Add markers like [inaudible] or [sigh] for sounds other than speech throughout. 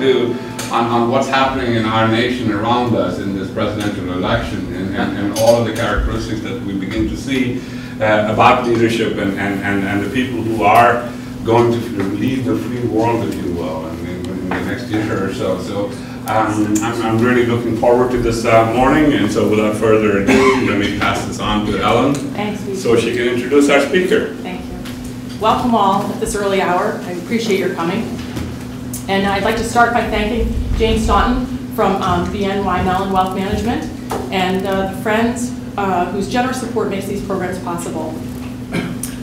do on, on what's happening in our nation around us in this presidential election and, and, and all of the characteristics that we begin to see uh, about leadership and, and, and, and the people who are going to lead the free world, if you will, in, in, in the next year or so. So um, I'm, I'm really looking forward to this uh, morning, and so without further ado, let me pass this on to Ellen Thanks, so she can introduce our speaker. Thank you. Welcome all at this early hour. I appreciate your coming. And I'd like to start by thanking Jane Staunton from um, BNY Mellon Wealth Management and uh, the friends uh, whose generous support makes these programs possible.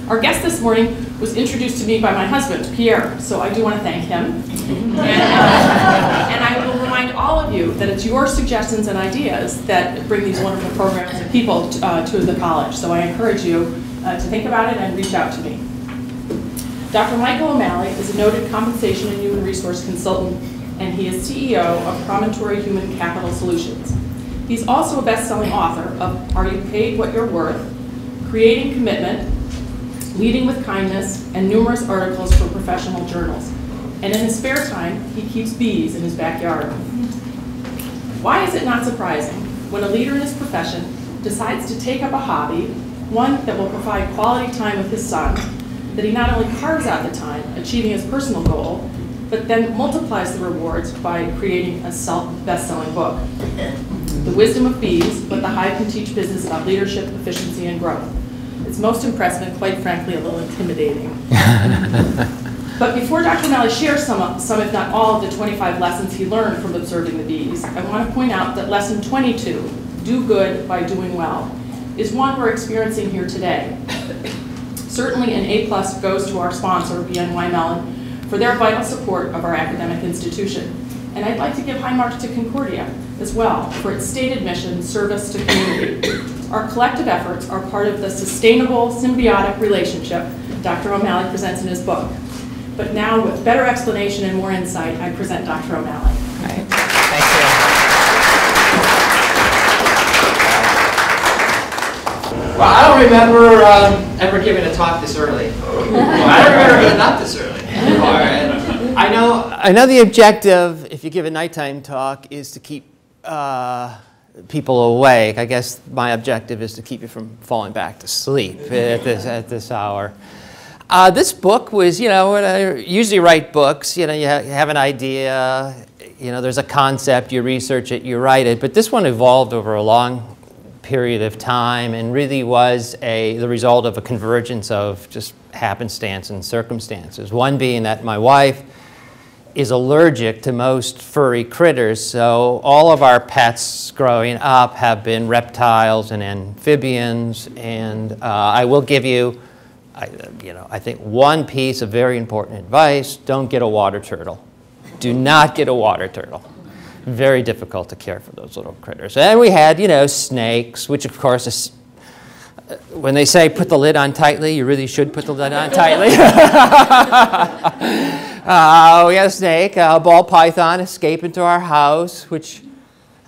Our guest this morning was introduced to me by my husband, Pierre, so I do want to thank him. And, uh, [laughs] and I will remind all of you that it's your suggestions and ideas that bring these wonderful programs and people to, uh, to the college. So I encourage you uh, to think about it and reach out to me. Dr. Michael O'Malley is a noted compensation and human resource consultant, and he is CEO of Promontory Human Capital Solutions. He's also a best-selling author of Are You Paid What You're Worth, Creating Commitment, Leading with Kindness, and numerous articles for professional journals. And in his spare time, he keeps bees in his backyard. Why is it not surprising when a leader in his profession decides to take up a hobby, one that will provide quality time with his son, that he not only carves out the time, achieving his personal goal, but then multiplies the rewards by creating a self best-selling book. The Wisdom of Bees, what the Hive can teach business about leadership, efficiency, and growth. It's most impressive and quite frankly a little intimidating. [laughs] but before Dr. O'Malley shares some, some, if not all, of the 25 lessons he learned from observing the bees, I want to point out that lesson 22, do good by doing well, is one we're experiencing here today. Certainly an A plus goes to our sponsor, BNY Mellon, for their vital support of our academic institution. And I'd like to give high marks to Concordia as well for its stated mission, service to community. Our collective efforts are part of the sustainable symbiotic relationship Dr. O'Malley presents in his book. But now, with better explanation and more insight, I present Dr. O'Malley. Well, I don't remember um, ever giving a talk this early. [laughs] I don't remember getting up this early. [laughs] I know. I know the objective, if you give a nighttime talk, is to keep uh, people awake. I guess my objective is to keep you from falling back to sleep at this at this hour. Uh, this book was, you know, when I usually write books, you know, you, ha you have an idea, you know, there's a concept, you research it, you write it, but this one evolved over a long period of time and really was a, the result of a convergence of just happenstance and circumstances. One being that my wife is allergic to most furry critters, so all of our pets growing up have been reptiles and amphibians, and uh, I will give you, I, you know, I think one piece of very important advice, don't get a water turtle. Do not get a water turtle very difficult to care for those little critters. And we had, you know, snakes, which of course is, uh, when they say put the lid on tightly, you really should put the lid on tightly. [laughs] uh, we had a snake, a ball python, escape into our house, which,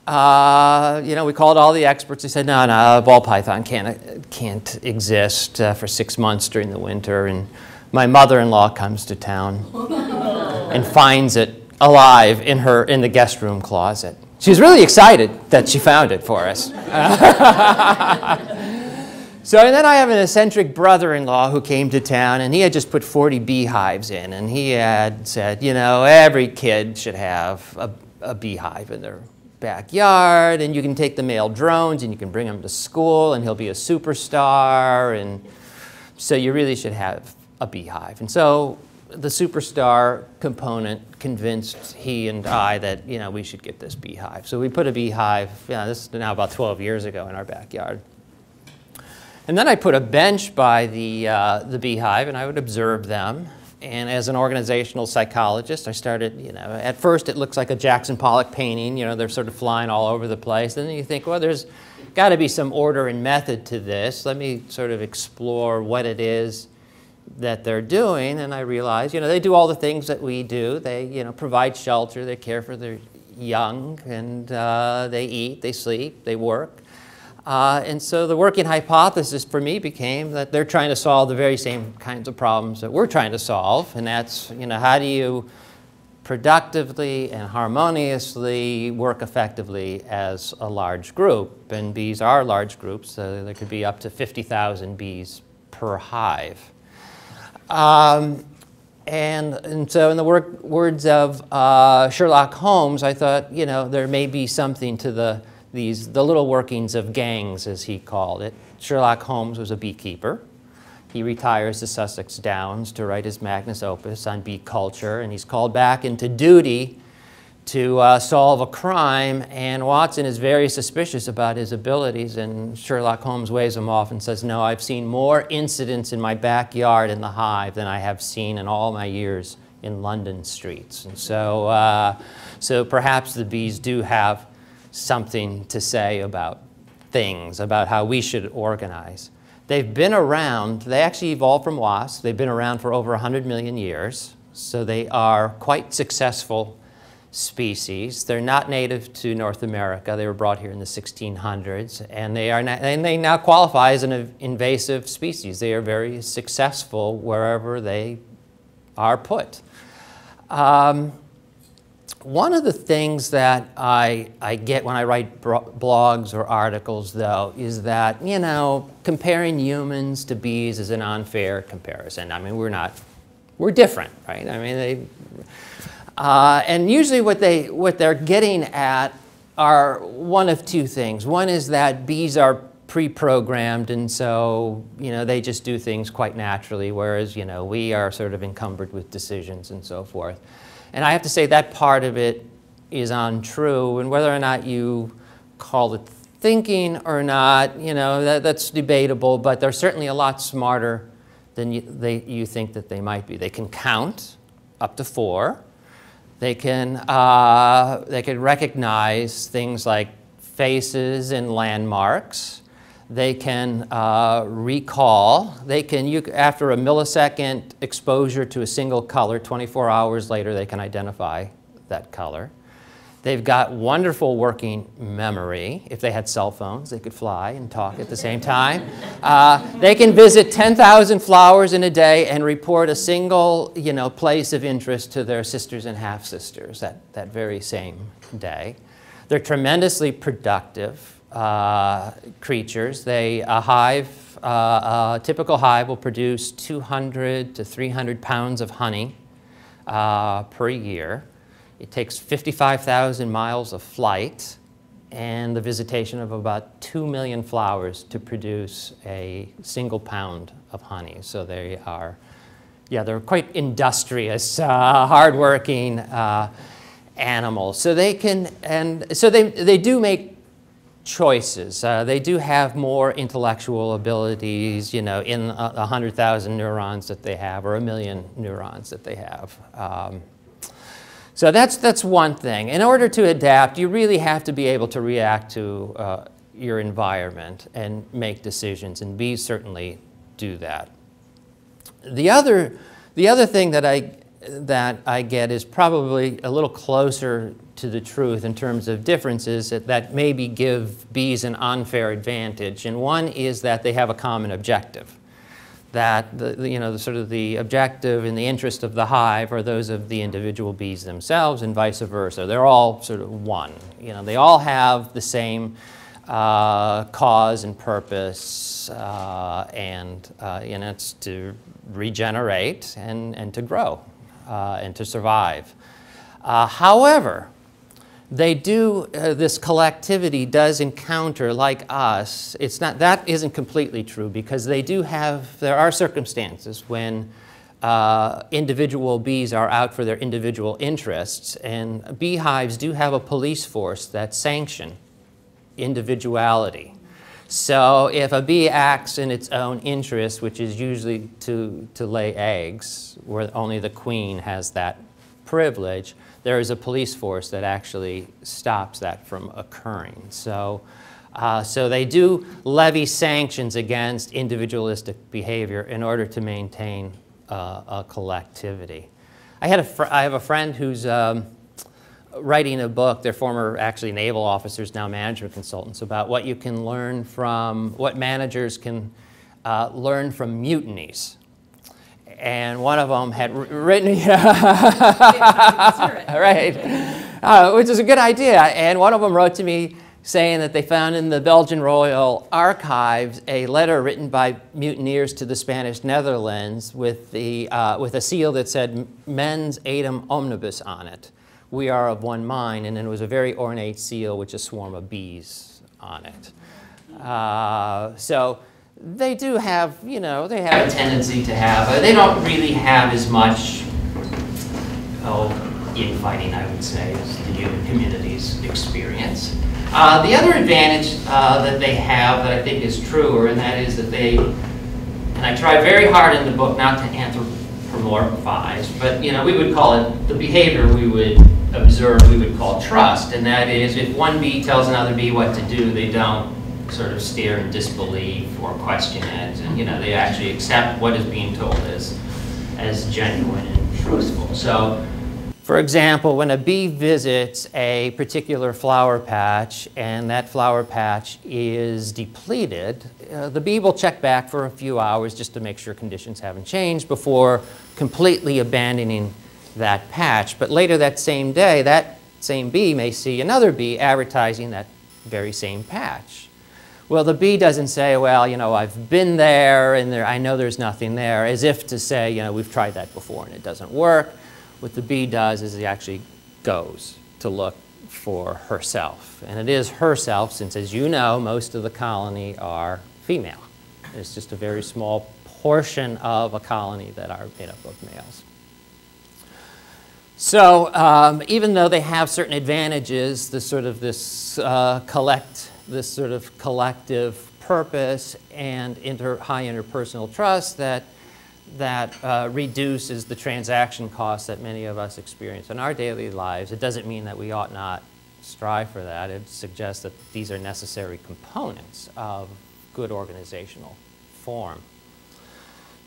uh, you know, we called all the experts. They said, no, no, a ball python can't, can't exist uh, for six months during the winter. And my mother-in-law comes to town and finds it alive in her in the guest room closet. She's really excited that she found it for us. [laughs] so and then I have an eccentric brother-in-law who came to town and he had just put 40 beehives in and he had said, you know, every kid should have a, a beehive in their backyard and you can take the male drones and you can bring them to school and he'll be a superstar and so you really should have a beehive. And so the superstar component convinced he and I that you know we should get this beehive. So we put a beehive. Yeah, this is now about 12 years ago in our backyard. And then I put a bench by the uh, the beehive, and I would observe them. And as an organizational psychologist, I started. You know, at first it looks like a Jackson Pollock painting. You know, they're sort of flying all over the place. And then you think, well, there's got to be some order and method to this. Let me sort of explore what it is that they're doing, and I realize, you know, they do all the things that we do. They, you know, provide shelter, they care for their young, and uh, they eat, they sleep, they work. Uh, and so the working hypothesis for me became that they're trying to solve the very same kinds of problems that we're trying to solve, and that's, you know, how do you productively and harmoniously work effectively as a large group. And bees are large groups, so there could be up to 50,000 bees per hive. Um, and, and so in the work, words of uh, Sherlock Holmes, I thought, you know, there may be something to the, these, the little workings of gangs, as he called it. Sherlock Holmes was a beekeeper. He retires to Sussex Downs to write his magnus opus on bee culture, and he's called back into duty to uh, solve a crime, and Watson is very suspicious about his abilities, and Sherlock Holmes weighs him off and says, no, I've seen more incidents in my backyard in the hive than I have seen in all my years in London streets. And so, uh, so perhaps the bees do have something to say about things, about how we should organize. They've been around, they actually evolved from wasps. They've been around for over 100 million years, so they are quite successful species. They're not native to North America. They were brought here in the 1600s, and they, are and they now qualify as an invasive species. They are very successful wherever they are put. Um, one of the things that I, I get when I write blogs or articles, though, is that, you know, comparing humans to bees is an unfair comparison. I mean, we're not, we're different, right? I mean, they, uh, and usually what, they, what they're getting at are one of two things. One is that bees are pre-programmed and so you know they just do things quite naturally whereas you know we are sort of encumbered with decisions and so forth and I have to say that part of it is untrue. And whether or not you call it thinking or not, you know, that, that's debatable, but they're certainly a lot smarter than you, they, you think that they might be. They can count up to four. They can, uh, they can recognize things like faces and landmarks. They can uh, recall. They can, you, after a millisecond exposure to a single color, 24 hours later, they can identify that color. They've got wonderful working memory. If they had cell phones, they could fly and talk at the same time. Uh, they can visit 10,000 flowers in a day and report a single you know, place of interest to their sisters and half-sisters that, that very same day. They're tremendously productive uh, creatures. They, a hive, uh, a typical hive will produce 200 to 300 pounds of honey uh, per year. It takes 55,000 miles of flight and the visitation of about 2 million flowers to produce a single pound of honey. So they are, yeah, they're quite industrious, uh, hardworking uh, animals. So they can, and so they, they do make choices. Uh, they do have more intellectual abilities, you know, in a, 100,000 neurons that they have or a million neurons that they have. Um, so that's, that's one thing. In order to adapt, you really have to be able to react to uh, your environment and make decisions, and bees certainly do that. The other, the other thing that I, that I get is probably a little closer to the truth in terms of differences that, that maybe give bees an unfair advantage. And one is that they have a common objective. That the, you know, the sort of the objective and the interest of the hive are those of the individual bees themselves and vice versa. They're all sort of one. You know, they all have the same uh, cause and purpose, uh, and uh, know, it's to regenerate and, and to grow uh, and to survive. Uh, however, they do, uh, this collectivity does encounter, like us, it's not, that isn't completely true because they do have, there are circumstances when uh, individual bees are out for their individual interests and beehives do have a police force that sanction individuality. So if a bee acts in its own interest, which is usually to, to lay eggs, where only the queen has that privilege, there is a police force that actually stops that from occurring. So, uh, so they do levy sanctions against individualistic behavior in order to maintain uh, a collectivity. I, had a I have a friend who's um, writing a book. They're former, actually, naval officers, now management consultants, about what you can learn from, what managers can uh, learn from mutinies. And one of them had written, [laughs] you [laughs] know, right, uh, which is a good idea. And one of them wrote to me saying that they found in the Belgian Royal Archives a letter written by mutineers to the Spanish Netherlands with, the, uh, with a seal that said mens eadem omnibus on it. We are of one mind, and then it was a very ornate seal with a swarm of bees on it. Uh, so they do have, you know, they have a tendency to have, they don't really have as much, oh, infighting, I would say, as the human communities experience. Uh, the other advantage uh, that they have that I think is truer, and that is that they, and I try very hard in the book not to anthropomorphize, but you know, we would call it the behavior we would observe, we would call trust, and that is if one bee tells another bee what to do, they don't sort of stare in disbelief or question it, and you know, they actually accept what is being told as, as genuine and truthful. So for example, when a bee visits a particular flower patch and that flower patch is depleted, uh, the bee will check back for a few hours just to make sure conditions haven't changed before completely abandoning that patch. But later that same day, that same bee may see another bee advertising that very same patch. Well, the bee doesn't say, well, you know, I've been there and there, I know there's nothing there, as if to say, you know, we've tried that before and it doesn't work. What the bee does is it actually goes to look for herself. And it is herself, since as you know, most of the colony are female. It's just a very small portion of a colony that are made up of males. So um, even though they have certain advantages, this sort of this uh, collect, this sort of collective purpose and inter, high interpersonal trust that that uh, reduces the transaction costs that many of us experience in our daily lives. It doesn't mean that we ought not strive for that. It suggests that these are necessary components of good organizational form.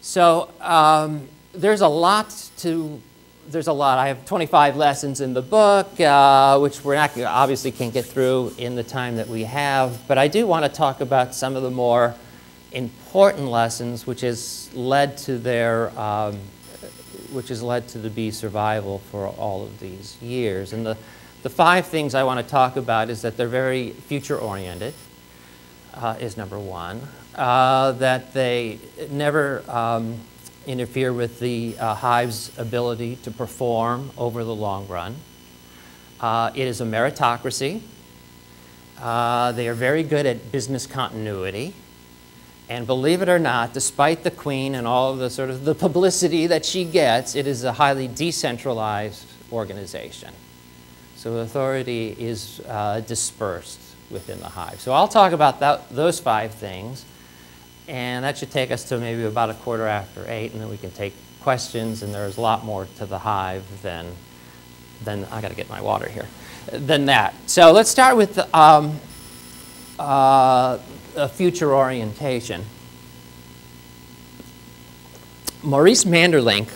So um, there's a lot to, there's a lot. I have 25 lessons in the book, uh, which we're not, obviously can't get through in the time that we have, but I do want to talk about some of the more important lessons, which has led to their, um, which has led to the bee survival for all of these years. And the, the five things I want to talk about is that they're very future-oriented, uh, is number one. Uh, that they never um, interfere with the uh, hive's ability to perform over the long run. Uh, it is a meritocracy. Uh, they are very good at business continuity. And believe it or not, despite the queen and all of the sort of the publicity that she gets, it is a highly decentralized organization. So authority is uh, dispersed within the hive. So I'll talk about that, those five things, and that should take us to maybe about a quarter after eight, and then we can take questions, and there's a lot more to the hive than, than I got to get my water here, than that. So let's start with um, uh, a future orientation. Maurice Maeterlinck,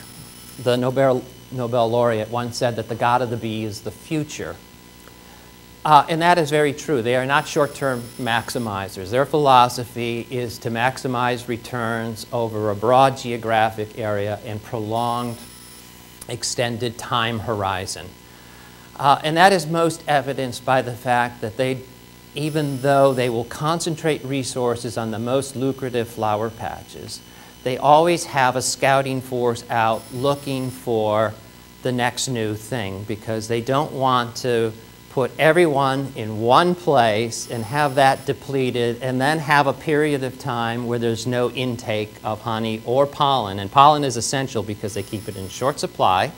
the Nobel, Nobel laureate, once said that the god of the bee is the future. Uh, and that is very true. They are not short-term maximizers. Their philosophy is to maximize returns over a broad geographic area and prolonged, extended time horizon. Uh, and that is most evidenced by the fact that they even though they will concentrate resources on the most lucrative flower patches, they always have a scouting force out looking for the next new thing because they don't want to put everyone in one place and have that depleted and then have a period of time where there's no intake of honey or pollen. And pollen is essential because they keep it in short supply,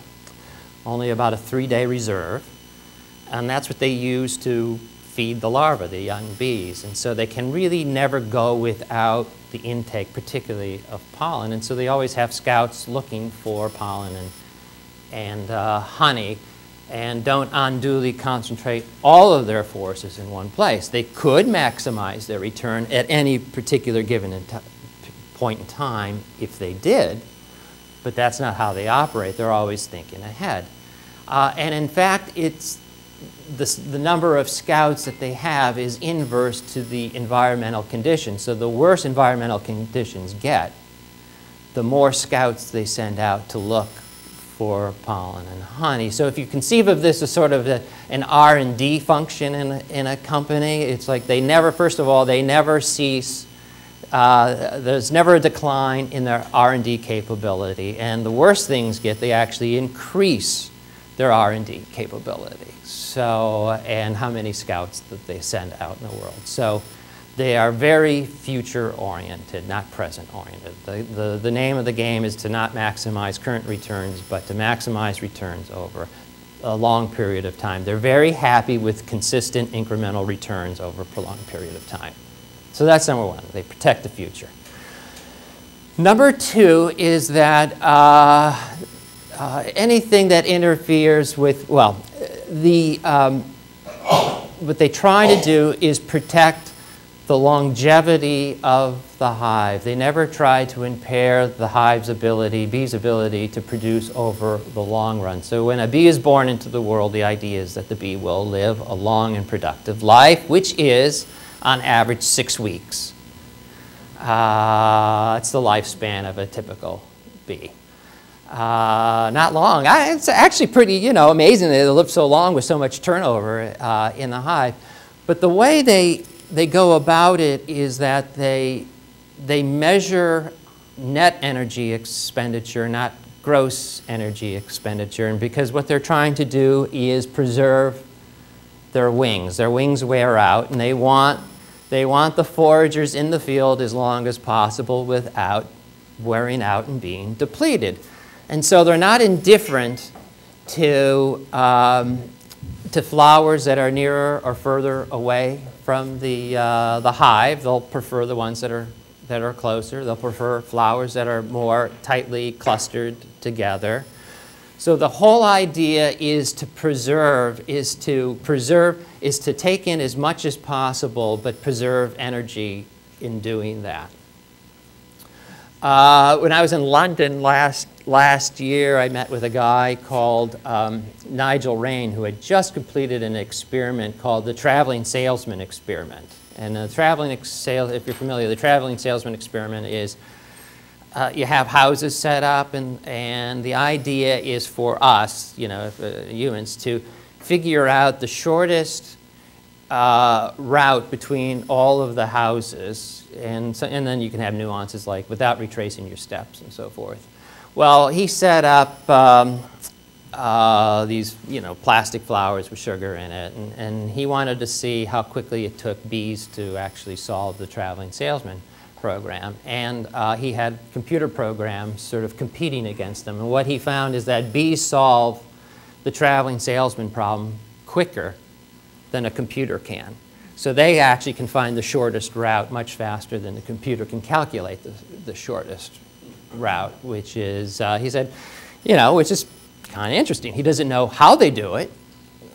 only about a three-day reserve. And that's what they use to feed the larvae, the young bees. And so they can really never go without the intake, particularly of pollen. And so they always have scouts looking for pollen and, and uh, honey and don't unduly concentrate all of their forces in one place. They could maximize their return at any particular given point in time if they did, but that's not how they operate. They're always thinking ahead. Uh, and in fact, it's the, the number of scouts that they have is inverse to the environmental conditions. So the worse environmental conditions get, the more scouts they send out to look for pollen and honey. So if you conceive of this as sort of a, an R&D function in a, in a company, it's like they never, first of all, they never cease uh, there's never a decline in their R&D capability, and the worse things get, they actually increase their R&D capability. So, and how many scouts that they send out in the world. So, they are very future-oriented, not present-oriented. The, the, the name of the game is to not maximize current returns, but to maximize returns over a long period of time. They're very happy with consistent incremental returns over a prolonged period of time. So that's number one. They protect the future. Number two is that uh, uh, anything that interferes with, well, the, um, what they try to do is protect the longevity of the hive. They never try to impair the hive's ability, bee's ability to produce over the long run. So when a bee is born into the world, the idea is that the bee will live a long and productive life, which is on average six weeks. Uh, it's the lifespan of a typical bee. Uh, not long. I, it's actually pretty, you know, amazing that they live so long with so much turnover uh, in the hive. But the way they, they go about it is that they, they measure net energy expenditure, not gross energy expenditure. And because what they're trying to do is preserve their wings. Their wings wear out, and they want, they want the foragers in the field as long as possible without wearing out and being depleted. And so they're not indifferent to, um, to flowers that are nearer or further away from the, uh, the hive. They'll prefer the ones that are, that are closer. They'll prefer flowers that are more tightly clustered together. So the whole idea is to preserve, is to preserve, is to take in as much as possible, but preserve energy in doing that. Uh, when I was in London last, last year, I met with a guy called um, Nigel Raine who had just completed an experiment called the Traveling Salesman Experiment. And the traveling sales, if you're familiar, the Traveling Salesman Experiment is uh, you have houses set up, and, and the idea is for us, you know, uh, humans, to figure out the shortest uh, route between all of the houses, and, so, and then you can have nuances like without retracing your steps and so forth. Well, he set up um, uh, these, you know, plastic flowers with sugar in it, and, and he wanted to see how quickly it took bees to actually solve the traveling salesman program. And uh, he had computer programs sort of competing against them. And what he found is that bees solve the traveling salesman problem quicker than a computer can. So they actually can find the shortest route much faster than the computer can calculate the, the shortest route, which is, uh, he said, you know, which is kind of interesting. He doesn't know how they do it,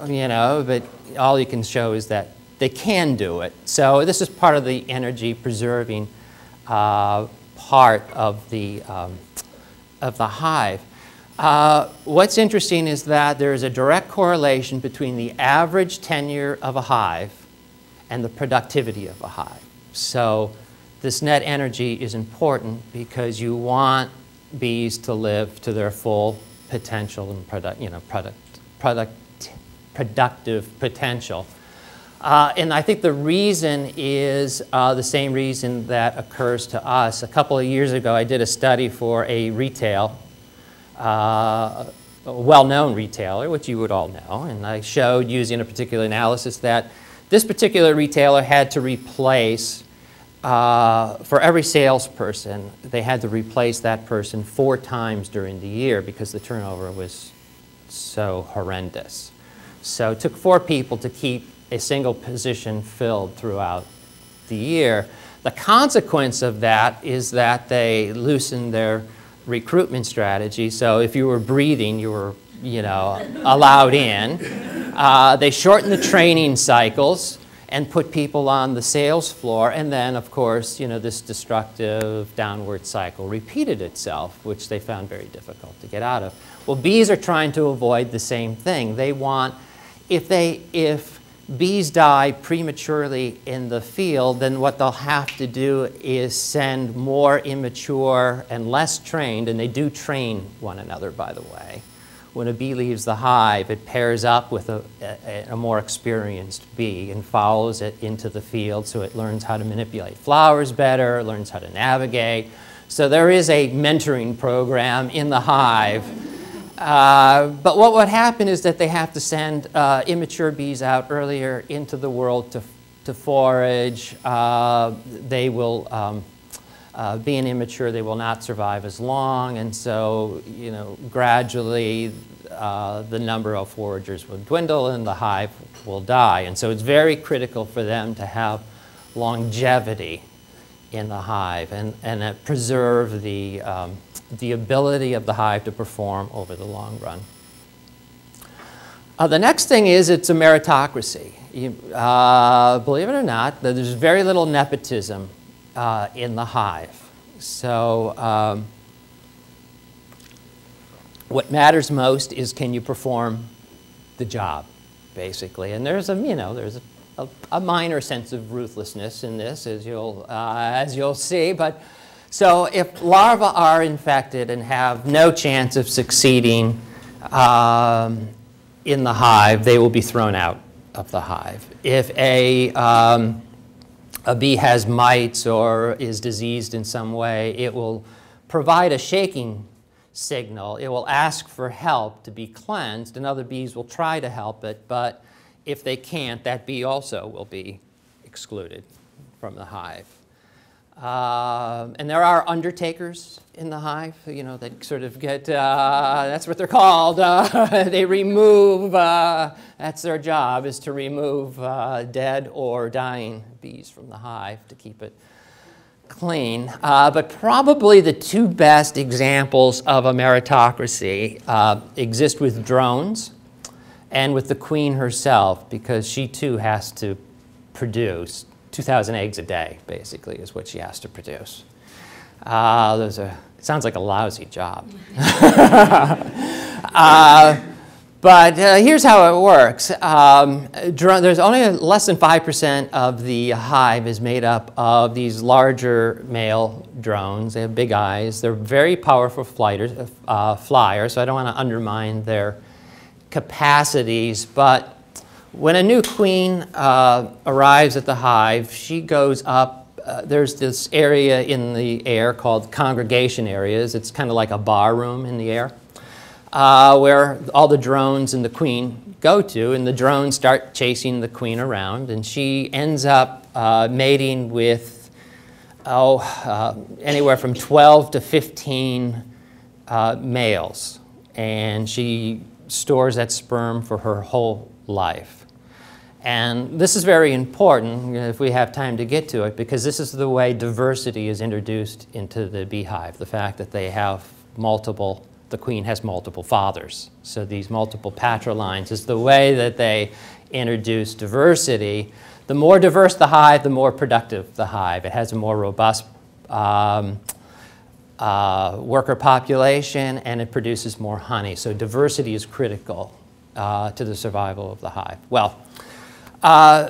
you know, but all he can show is that they can do it. So this is part of the energy preserving uh, part of the, um, of the hive. Uh, what's interesting is that there is a direct correlation between the average tenure of a hive and the productivity of a hive. So this net energy is important because you want bees to live to their full potential and product, you know, product, product, productive potential. Uh, and I think the reason is uh, the same reason that occurs to us. A couple of years ago, I did a study for a retail, uh, well-known retailer, which you would all know, and I showed using a particular analysis that this particular retailer had to replace, uh, for every salesperson, they had to replace that person four times during the year because the turnover was so horrendous. So it took four people to keep a single position filled throughout the year. The consequence of that is that they loosened their recruitment strategy. So if you were breathing, you were, you know, allowed in. Uh, they shortened the training cycles and put people on the sales floor. And then, of course, you know, this destructive downward cycle repeated itself, which they found very difficult to get out of. Well, bees are trying to avoid the same thing. They want if they, if bees die prematurely in the field, then what they'll have to do is send more immature and less trained, and they do train one another, by the way. When a bee leaves the hive, it pairs up with a, a, a more experienced bee and follows it into the field so it learns how to manipulate flowers better, learns how to navigate. So there is a mentoring program in the hive uh, but what would happen is that they have to send uh, immature bees out earlier into the world to, to forage. Uh, they will, um, uh, being immature, they will not survive as long, and so, you know, gradually uh, the number of foragers will dwindle and the hive will die. And so it's very critical for them to have longevity in the hive and, and preserve the um, the ability of the hive to perform over the long run. Uh, the next thing is it's a meritocracy. You, uh, believe it or not, there's very little nepotism uh, in the hive. So um, what matters most is can you perform the job, basically. And there's a, you know, there's a, a, a minor sense of ruthlessness in this, as you'll, uh, as you'll see, but so if larvae are infected and have no chance of succeeding um, in the hive, they will be thrown out of the hive. If a, um, a bee has mites or is diseased in some way, it will provide a shaking signal. It will ask for help to be cleansed, and other bees will try to help it, but if they can't, that bee also will be excluded from the hive. Um, and there are undertakers in the hive, you know, that sort of get, uh, that's what they're called. Uh, [laughs] they remove, uh, that's their job, is to remove uh, dead or dying bees from the hive to keep it clean. Uh, but probably the two best examples of a meritocracy exist with drones and with the queen herself, because she too has to produce 2,000 eggs a day, basically, is what she has to produce. Uh, there's a, it sounds like a lousy job. [laughs] uh, but uh, here's how it works. Um, there's only less than 5% of the hive is made up of these larger male drones. They have big eyes. They're very powerful flighters, uh, flyers, so I don't want to undermine their capacities, but when a new queen uh, arrives at the hive, she goes up. Uh, there's this area in the air called congregation areas. It's kind of like a bar room in the air uh, where all the drones and the queen go to, and the drones start chasing the queen around, and she ends up uh, mating with oh, uh, anywhere from 12 to 15 uh, males, and she stores that sperm for her whole life. And this is very important if we have time to get to it because this is the way diversity is introduced into the beehive, the fact that they have multiple, the queen has multiple fathers. So these multiple patriline's is the way that they introduce diversity. The more diverse the hive, the more productive the hive. It has a more robust um, uh, worker population and it produces more honey. So diversity is critical uh, to the survival of the hive. Well, uh,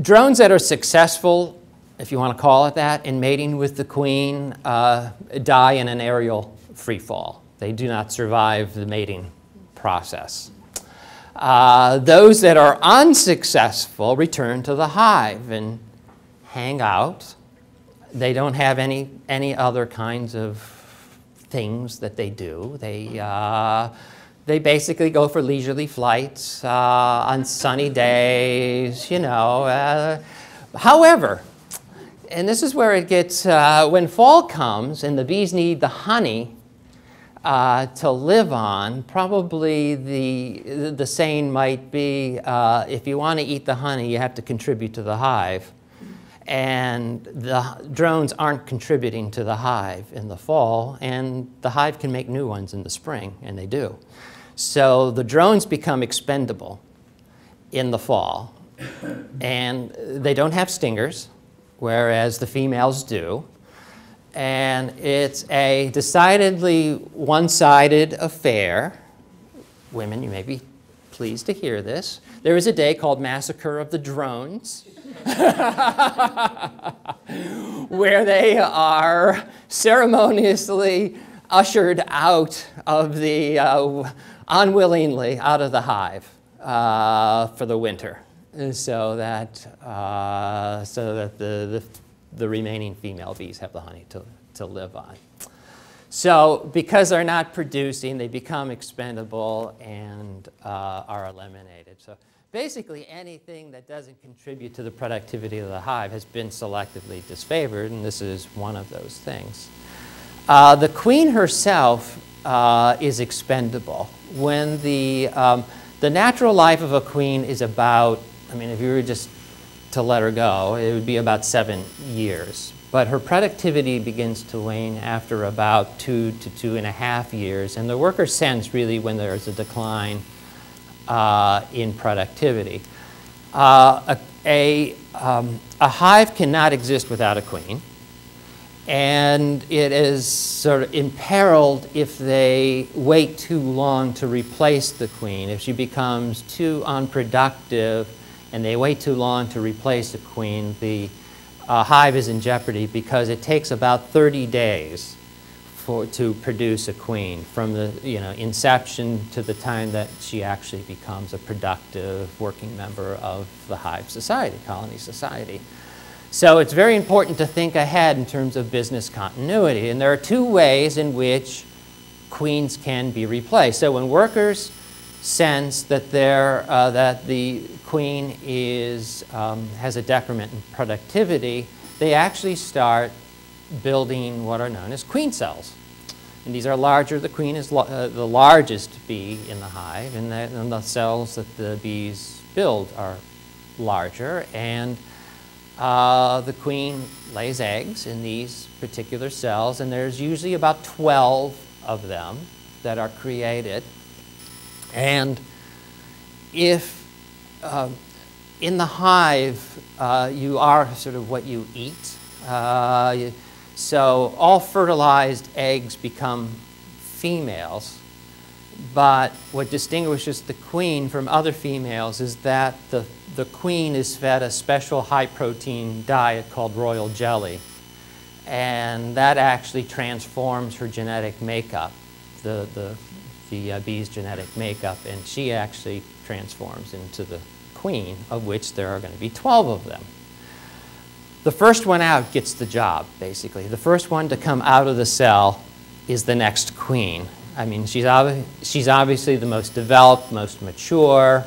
drones that are successful, if you want to call it that, in mating with the queen uh, die in an aerial free fall. They do not survive the mating process. Uh, those that are unsuccessful return to the hive and hang out. They don't have any, any other kinds of things that they do. They, uh, they basically go for leisurely flights uh, on sunny days, you know. Uh, however, and this is where it gets, uh, when fall comes and the bees need the honey uh, to live on, probably the, the saying might be, uh, if you want to eat the honey, you have to contribute to the hive. And the drones aren't contributing to the hive in the fall, and the hive can make new ones in the spring, and they do. So the drones become expendable in the fall. And they don't have stingers, whereas the females do. And it's a decidedly one-sided affair. Women, you may be pleased to hear this. There is a day called Massacre of the Drones, [laughs] where they are ceremoniously ushered out of the, uh, unwillingly, out of the hive uh, for the winter, so that, uh, so that the, the, the remaining female bees have the honey to, to live on. So because they're not producing, they become expendable and uh, are eliminated. So basically anything that doesn't contribute to the productivity of the hive has been selectively disfavored, and this is one of those things. Uh, the queen herself uh, is expendable. When the, um, the natural life of a queen is about, I mean, if you were just to let her go, it would be about seven years. But her productivity begins to wane after about two to two and a half years. And the worker sense really when there's a decline uh, in productivity. Uh, a, a, um, a hive cannot exist without a queen. And it is sort of imperiled if they wait too long to replace the queen. If she becomes too unproductive and they wait too long to replace the queen, the uh, hive is in jeopardy because it takes about 30 days for, to produce a queen from the you know, inception to the time that she actually becomes a productive working member of the hive society, colony society. So it's very important to think ahead in terms of business continuity. And there are two ways in which queens can be replaced. So when workers sense that, uh, that the queen is, um, has a decrement in productivity, they actually start building what are known as queen cells. And these are larger. The queen is uh, the largest bee in the hive, and the, and the, cells that the bees build are larger. And uh, the queen lays eggs in these particular cells, and there's usually about 12 of them that are created. And if uh, in the hive uh, you are sort of what you eat, uh, so all fertilized eggs become females. But what distinguishes the queen from other females is that the, the queen is fed a special high protein diet called royal jelly. And that actually transforms her genetic makeup. The, the the uh, bee's genetic makeup, and she actually transforms into the queen, of which there are going to be 12 of them. The first one out gets the job, basically. The first one to come out of the cell is the next queen. I mean, she's, ob she's obviously the most developed, most mature,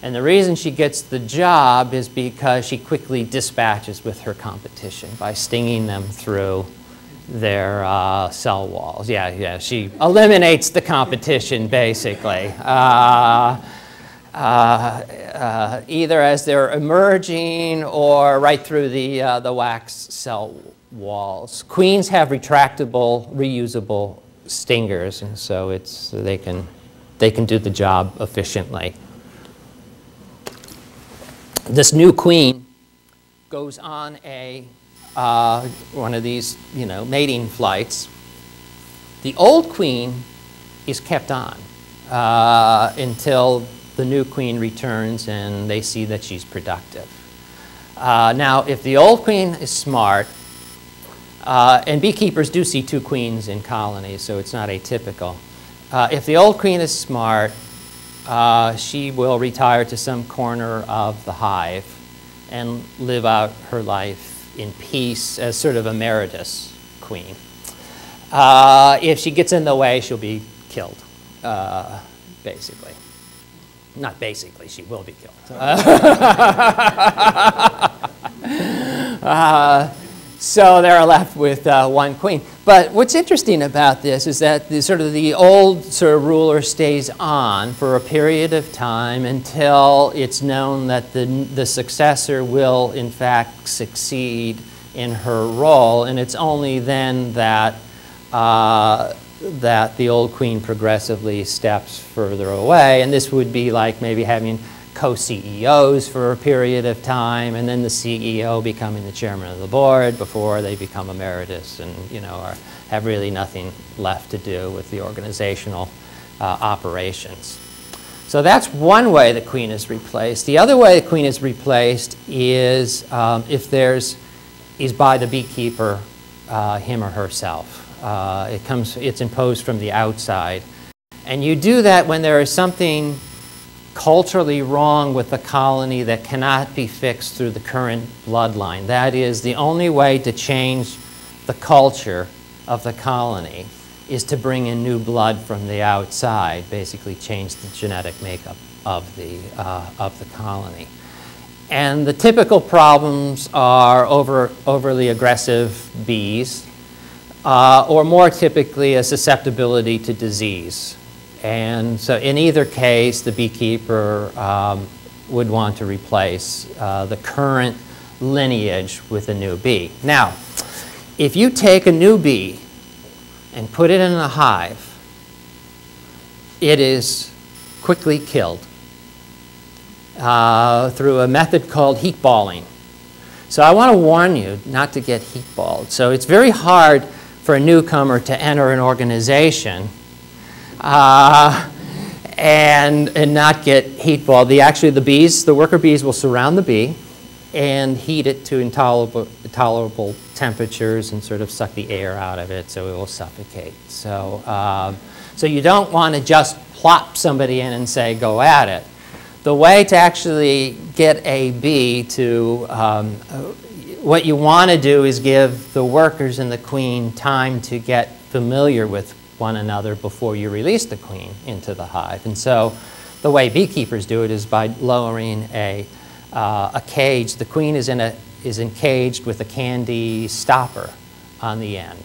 and the reason she gets the job is because she quickly dispatches with her competition by stinging them through their uh, cell walls. Yeah, yeah, she eliminates the competition basically. Uh, uh, uh, either as they're emerging or right through the, uh, the wax cell walls. Queens have retractable, reusable stingers, and so it's, they, can, they can do the job efficiently. This new queen goes on a uh, one of these, you know, mating flights, the old queen is kept on uh, until the new queen returns and they see that she's productive. Uh, now, if the old queen is smart, uh, and beekeepers do see two queens in colonies, so it's not atypical. Uh, if the old queen is smart, uh, she will retire to some corner of the hive and live out her life in peace as sort of emeritus queen. Uh, if she gets in the way, she'll be killed, uh, basically. Not basically, she will be killed. [laughs] uh, so they're left with uh, one queen. But what's interesting about this is that the sort of the old sort of ruler stays on for a period of time until it's known that the, the successor will in fact succeed in her role. And it's only then that, uh, that the old queen progressively steps further away. And this would be like maybe having co-CEOs for a period of time, and then the CEO becoming the chairman of the board before they become emeritus and you know are, have really nothing left to do with the organizational uh, operations. So that's one way the queen is replaced. The other way the queen is replaced is um, if there's is by the beekeeper, uh, him or herself. Uh, it comes, it's imposed from the outside. And you do that when there is something culturally wrong with the colony that cannot be fixed through the current bloodline. That is, the only way to change the culture of the colony is to bring in new blood from the outside, basically change the genetic makeup of the, uh, of the colony. And the typical problems are over, overly aggressive bees, uh, or more typically a susceptibility to disease. And so in either case, the beekeeper um, would want to replace uh, the current lineage with a new bee. Now, if you take a new bee and put it in a hive, it is quickly killed uh, through a method called heat balling. So I want to warn you not to get heat balled. So it's very hard for a newcomer to enter an organization uh, and, and not get heat ball. The, actually, the bees, the worker bees will surround the bee and heat it to intolerable, temperatures and sort of suck the air out of it so it will suffocate. So, um, so you don't want to just plop somebody in and say, go at it. The way to actually get a bee to, um, what you want to do is give the workers and the queen time to get familiar with one another before you release the queen into the hive. And so the way beekeepers do it is by lowering a, uh, a cage. The queen is, in a, is encaged with a candy stopper on the end.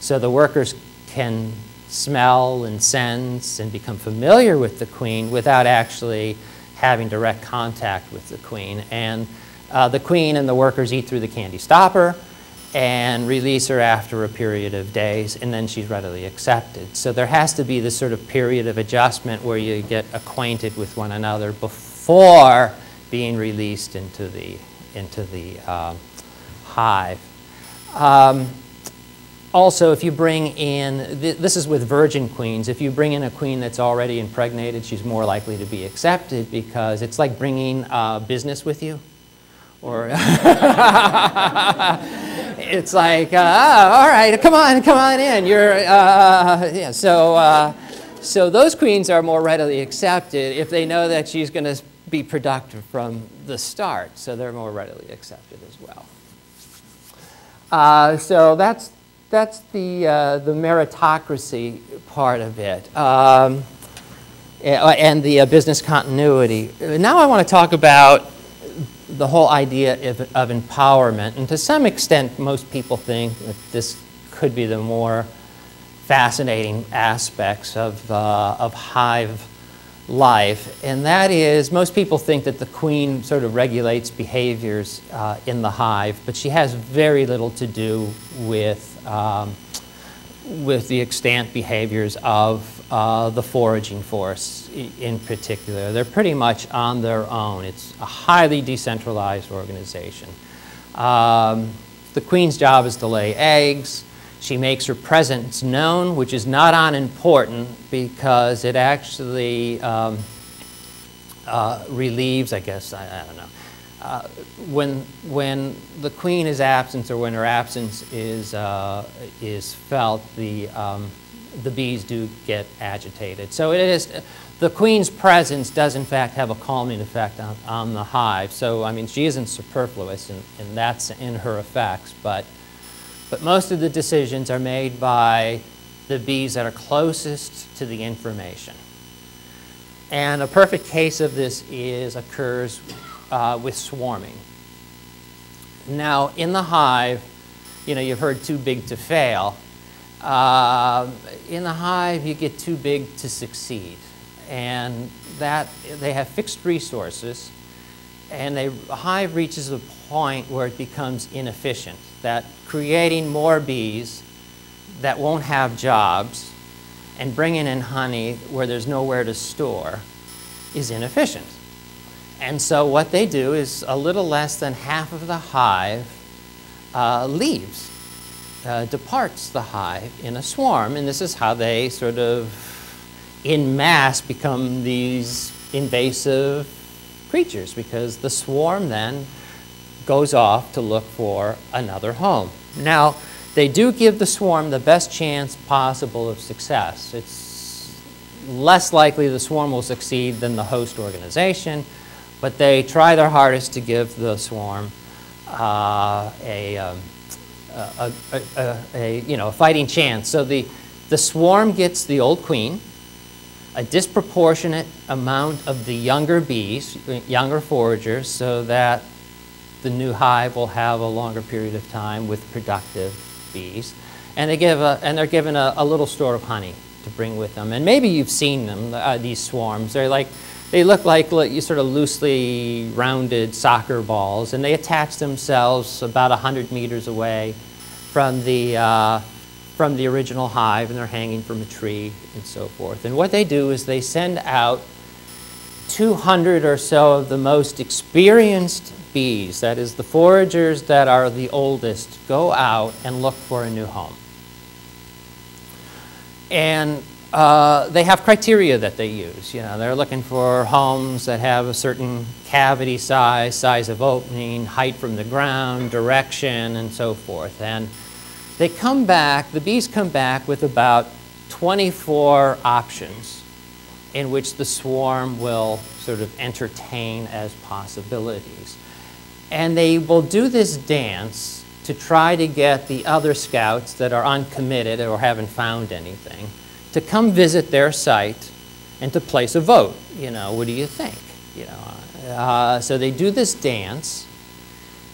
So the workers can smell and sense and become familiar with the queen without actually having direct contact with the queen. And uh, the queen and the workers eat through the candy stopper and release her after a period of days, and then she's readily accepted. So there has to be this sort of period of adjustment where you get acquainted with one another before being released into the, into the um, hive. Um, also, if you bring in, th this is with virgin queens, if you bring in a queen that's already impregnated, she's more likely to be accepted because it's like bringing uh, business with you. Or [laughs] it's like, uh, all right, come on, come on in. You're, uh, yeah, so, uh, so those queens are more readily accepted if they know that she's going to be productive from the start. So they're more readily accepted as well. Uh, so that's, that's the, uh, the meritocracy part of it. Um, and the uh, business continuity. Now I want to talk about the whole idea of, of, empowerment. And to some extent, most people think that this could be the more fascinating aspects of, uh, of hive life. And that is, most people think that the queen sort of regulates behaviors uh, in the hive, but she has very little to do with, um, with the extant behaviors of uh, the foraging force in particular. They're pretty much on their own. It's a highly decentralized organization. Um, the queen's job is to lay eggs. She makes her presence known, which is not unimportant because it actually um, uh, relieves, I guess, I, I don't know, uh, when, when the queen is absent or when her absence is, uh, is felt, the, um, the bees do get agitated. So it is, the queen's presence does in fact have a calming effect on, on the hive. So I mean, she isn't superfluous and, and that's in her effects, but, but most of the decisions are made by the bees that are closest to the information. And a perfect case of this is occurs uh, with swarming. Now, in the hive, you know, you've heard too big to fail. Uh, in the hive, you get too big to succeed. And that, they have fixed resources, and the hive reaches a point where it becomes inefficient, that creating more bees that won't have jobs and bringing in honey where there's nowhere to store is inefficient. And so what they do is a little less than half of the hive uh, leaves uh, departs the hive in a swarm, and this is how they sort of, in mass, become these invasive creatures because the swarm then goes off to look for another home. Now, they do give the swarm the best chance possible of success. It's less likely the swarm will succeed than the host organization, but they try their hardest to give the swarm uh, a, um, a, a, a, you know, a fighting chance. So the, the swarm gets the old queen, a disproportionate amount of the younger bees, younger foragers, so that the new hive will have a longer period of time with productive bees. And, they give a, and they're given a, a little store of honey to bring with them. And maybe you've seen them, uh, these swarms. They're like, they look like you sort of loosely rounded soccer balls, and they attach themselves about 100 meters away from the, uh, from the original hive, and they're hanging from a tree and so forth. And what they do is they send out 200 or so of the most experienced bees, that is, the foragers that are the oldest, go out and look for a new home. And uh, they have criteria that they use. You know, they're looking for homes that have a certain cavity size, size of opening, height from the ground, direction, and so forth. And they come back, the bees come back with about 24 options in which the swarm will sort of entertain as possibilities. And they will do this dance to try to get the other scouts that are uncommitted or haven't found anything to come visit their site and to place a vote. You know, what do you think? You know, uh, so they do this dance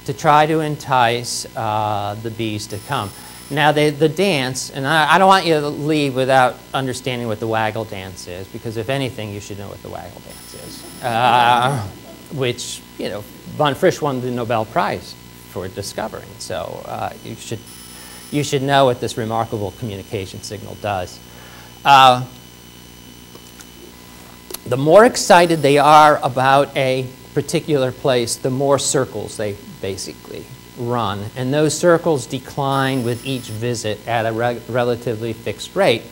to try to entice uh, the bees to come. Now, they, the dance, and I, I, don't want you to leave without understanding what the waggle dance is, because if anything, you should know what the waggle dance is, uh, which, you know, von Frisch won the Nobel Prize for discovering. So uh, you, should, you should know what this remarkable communication signal does. Uh, the more excited they are about a particular place, the more circles they basically run. And those circles decline with each visit at a re relatively fixed rate.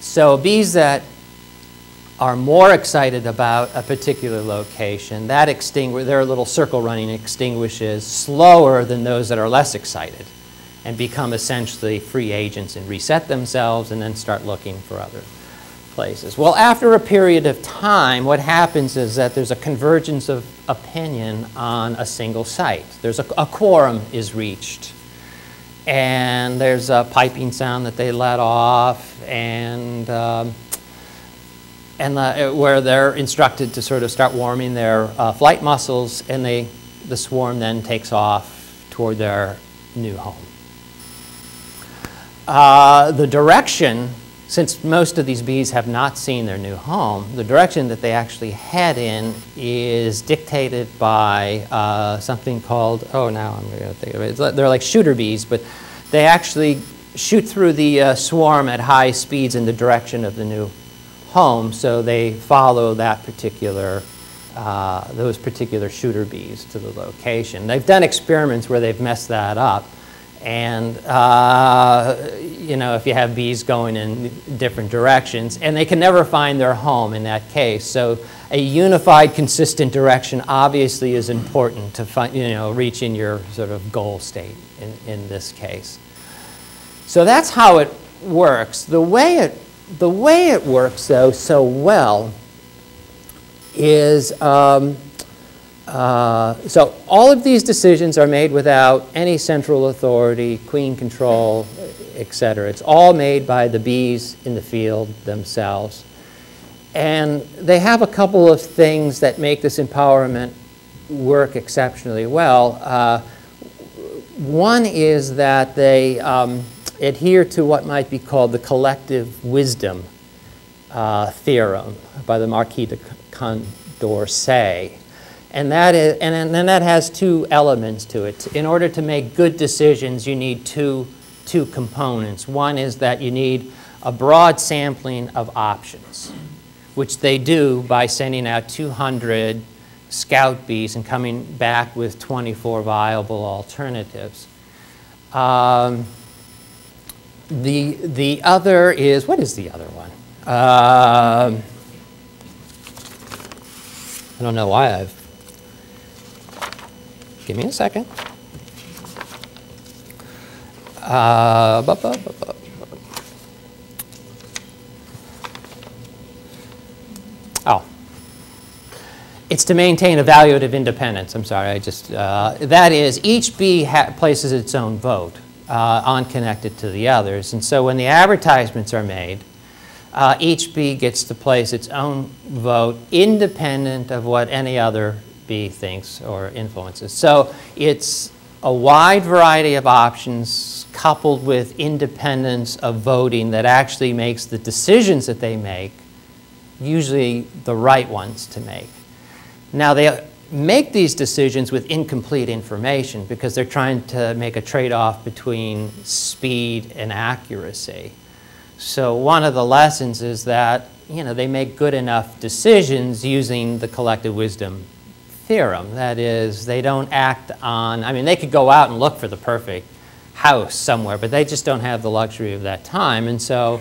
So bees that are more excited about a particular location, that their little circle running extinguishes slower than those that are less excited and become essentially free agents and reset themselves and then start looking for other places. Well, after a period of time, what happens is that there's a convergence of opinion on a single site. There's a, a quorum is reached. And there's a piping sound that they let off, and, um, and the, where they're instructed to sort of start warming their uh, flight muscles, and they, the swarm then takes off toward their new home. Uh, the direction, since most of these bees have not seen their new home, the direction that they actually head in is dictated by uh, something called, oh, now I'm going to think of it. They're like shooter bees, but they actually shoot through the uh, swarm at high speeds in the direction of the new home, so they follow that particular uh, those particular shooter bees to the location. They've done experiments where they've messed that up and uh, you know if you have bees going in different directions and they can never find their home in that case. So a unified consistent direction obviously is important to find, you know reaching your sort of goal state in, in this case. So that's how it works. The way it the way it works though so well is um, uh, so all of these decisions are made without any central authority, queen control, et cetera. It's all made by the bees in the field themselves. And they have a couple of things that make this empowerment work exceptionally well. Uh, one is that they um, adhere to what might be called the collective wisdom uh, theorem by the Marquis de Condorcet. And that, is, and then that has two elements to it. In order to make good decisions, you need two, two components. One is that you need a broad sampling of options, which they do by sending out 200 scout bees and coming back with 24 viable alternatives. Um, the, the other is, what is the other one? Um, don't know why I've. Give me a second. Uh, Oh. It's to maintain evaluative independence. I'm sorry, I just, uh, that is, each bee places its own vote uh, connected to the others. And so when the advertisements are made, uh, each bee gets to place its own vote independent of what any other bee thinks or influences. So it's a wide variety of options coupled with independence of voting that actually makes the decisions that they make usually the right ones to make. Now, they make these decisions with incomplete information because they're trying to make a trade off between speed and accuracy. So, one of the lessons is that you know, they make good enough decisions using the collective wisdom theorem. That is, they don't act on, I mean, they could go out and look for the perfect house somewhere, but they just don't have the luxury of that time. And so,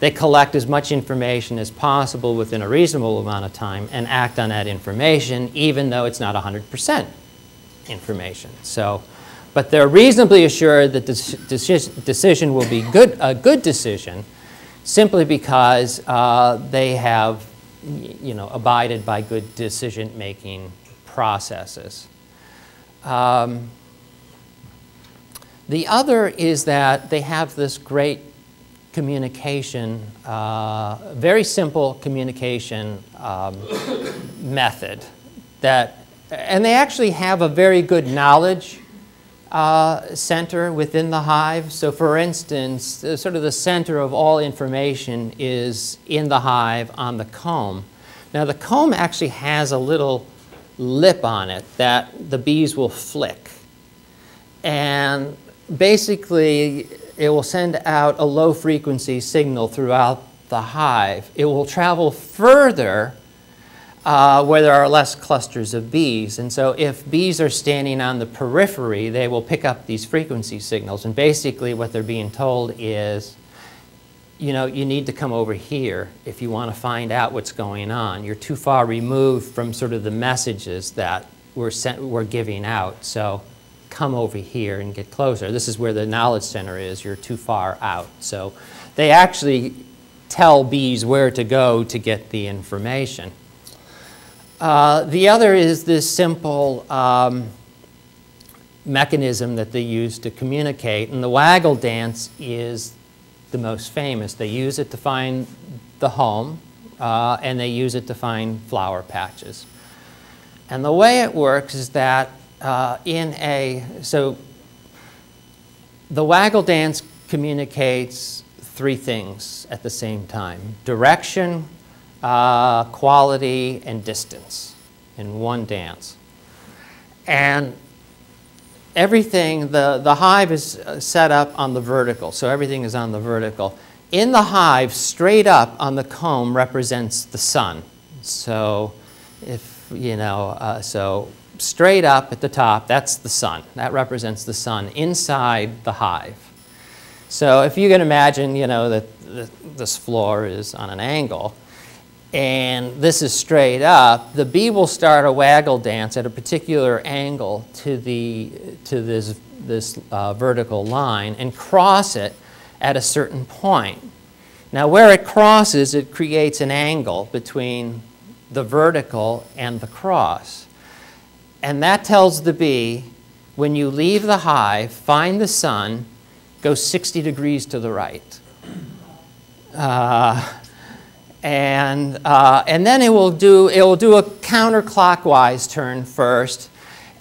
they collect as much information as possible within a reasonable amount of time and act on that information, even though it's not 100% information. So, but they're reasonably assured that the deci- decision will be good, a good decision simply because uh, they have you know, abided by good decision-making processes. Um, the other is that they have this great communication, uh, very simple communication um, method that, and they actually have a very good knowledge uh, center within the hive. So for instance, sort of the center of all information is in the hive on the comb. Now the comb actually has a little lip on it that the bees will flick. And basically, it will send out a low frequency signal throughout the hive. It will travel further uh, where there are less clusters of bees. And so, if bees are standing on the periphery, they will pick up these frequency signals. And basically, what they're being told is you know, you need to come over here if you want to find out what's going on. You're too far removed from sort of the messages that we're, sent, we're giving out. So come over here and get closer. This is where the knowledge center is. You're too far out. So they actually tell bees where to go to get the information. Uh, the other is this simple um, mechanism that they use to communicate, and the waggle dance is the most famous. They use it to find the home, uh, and they use it to find flower patches. And the way it works is that uh, in a, so the waggle dance communicates three things at the same time direction, uh, quality, and distance in one dance. And everything, the, the hive is uh, set up on the vertical, so everything is on the vertical. In the hive, straight up on the comb represents the sun. So if, you know, uh, so straight up at the top, that's the sun. That represents the sun inside the hive. So if you can imagine, you know, that this floor is on an angle, and this is straight up, the bee will start a waggle dance at a particular angle to, the, to this, this uh, vertical line and cross it at a certain point. Now, where it crosses, it creates an angle between the vertical and the cross. And that tells the bee when you leave the hive, find the sun, go 60 degrees to the right. Uh, and, uh, and then it will, do, it will do a counterclockwise turn first,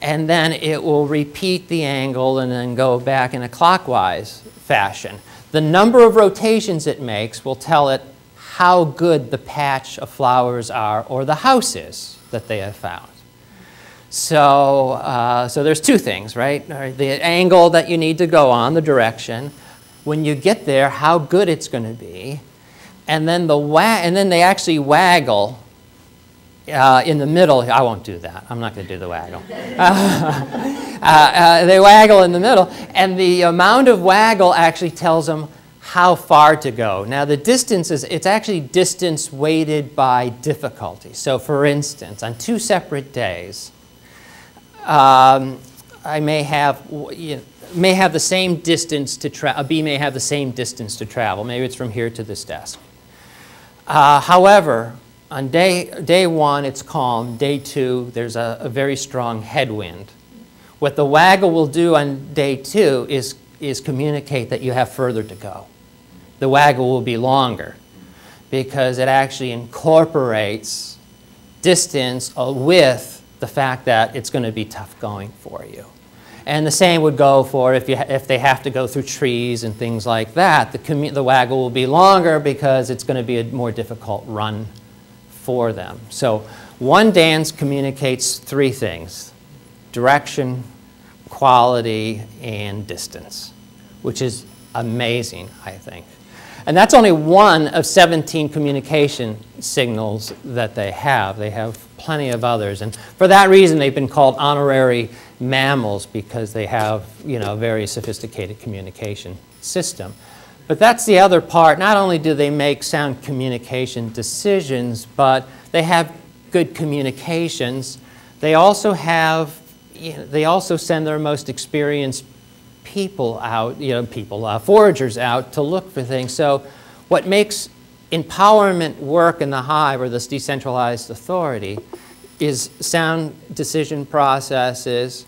and then it will repeat the angle and then go back in a clockwise fashion. The number of rotations it makes will tell it how good the patch of flowers are or the house is that they have found. So, uh, so there's two things, right? The angle that you need to go on, the direction. When you get there, how good it's going to be, and then the wa- and then they actually waggle uh, in the middle. I won't do that. I'm not going to do the waggle. [laughs] uh, uh, they waggle in the middle, and the amount of waggle actually tells them how far to go. Now the distance is, it's actually distance weighted by difficulty. So for instance, on two separate days, um, I may have, you know, may have the same distance to travel, a bee may have the same distance to travel. Maybe it's from here to this desk. Uh, however, on day, day one, it's calm. Day two, there's a, a very strong headwind. What the waggle will do on day two is, is communicate that you have further to go. The waggle will be longer because it actually incorporates distance uh, with the fact that it's going to be tough going for you. And the same would go for if, you if they have to go through trees and things like that. The, the waggle will be longer because it's going to be a more difficult run for them. So one dance communicates three things, direction, quality, and distance, which is amazing, I think. And that's only one of 17 communication signals that they have. They have plenty of others. And for that reason, they've been called honorary mammals because they have, you know, a very sophisticated communication system. But that's the other part. Not only do they make sound communication decisions, but they have good communications. They also have, you know, they also send their most experienced people out, you know, people, uh, foragers out to look for things. So what makes empowerment work in the hive or this decentralized authority is sound decision processes,